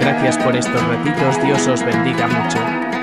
Gracias por estos ratitos, Dios os bendiga mucho.